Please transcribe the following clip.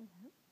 Mm-hmm.